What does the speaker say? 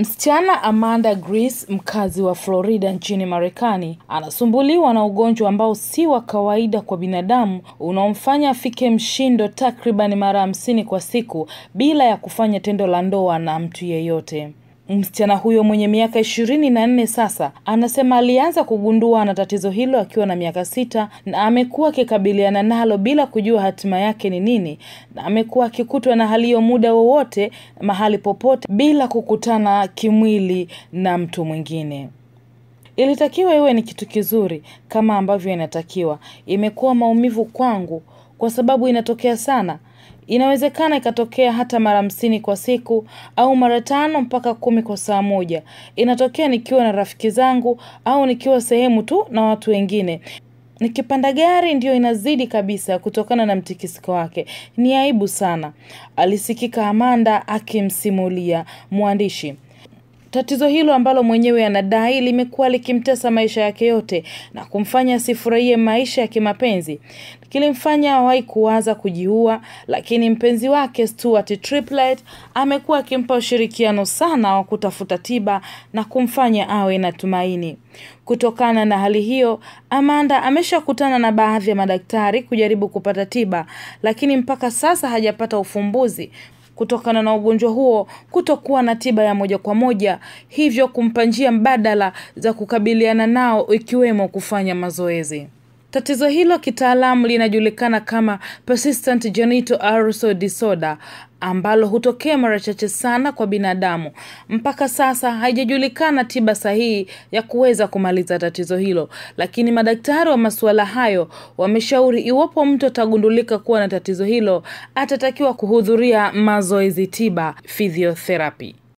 Msichana Amanda Grace, mkazi wa Florida nchini Marekani, anasumbuliwa na ugonjwa ambao si wa kawaida kwa binadamu unaomfanya afike mshindo takribani mara hamsini kwa siku bila ya kufanya tendo la ndoa na mtu yeyote. Msichana huyo mwenye miaka ishirini na nne sasa anasema alianza kugundua na tatizo hilo akiwa na miaka sita na amekuwa akikabiliana nalo bila kujua hatima yake ni nini, na amekuwa akikutwa na hali hiyo muda wowote mahali popote bila kukutana kimwili na mtu mwingine. Ilitakiwa iwe ni kitu kizuri kama ambavyo inatakiwa. Imekuwa maumivu kwangu kwa sababu inatokea sana. Inawezekana ikatokea hata mara hamsini kwa siku au mara tano mpaka kumi kwa saa moja. Inatokea nikiwa na rafiki zangu au nikiwa sehemu tu na watu wengine. Nikipanda gari ndio inazidi kabisa kutokana na mtikisiko wake. Ni aibu sana, alisikika Amanda akimsimulia mwandishi. Tatizo hilo ambalo mwenyewe anadai limekuwa likimtesa maisha yake yote na kumfanya asifurahie maisha ya kimapenzi. Kilimfanya awahi kuwaza kujiua, lakini mpenzi wake Stuart Triplett amekuwa akimpa ushirikiano sana wa kutafuta tiba na kumfanya awe na tumaini. Kutokana na hali hiyo, Amanda ameshakutana na baadhi ya madaktari kujaribu kupata tiba, lakini mpaka sasa hajapata ufumbuzi kutokana na ugonjwa huo kutokuwa na tiba ya moja kwa moja, hivyo kumpa njia mbadala za kukabiliana nao ikiwemo kufanya mazoezi. Tatizo hilo kitaalamu linajulikana kama persistent genital arousal disorder ambalo hutokea mara chache sana kwa binadamu. Mpaka sasa haijajulikana tiba sahihi ya kuweza kumaliza tatizo hilo, lakini madaktari wa masuala hayo wameshauri iwapo mtu atagundulika kuwa na tatizo hilo atatakiwa kuhudhuria mazoezi tiba physiotherapy.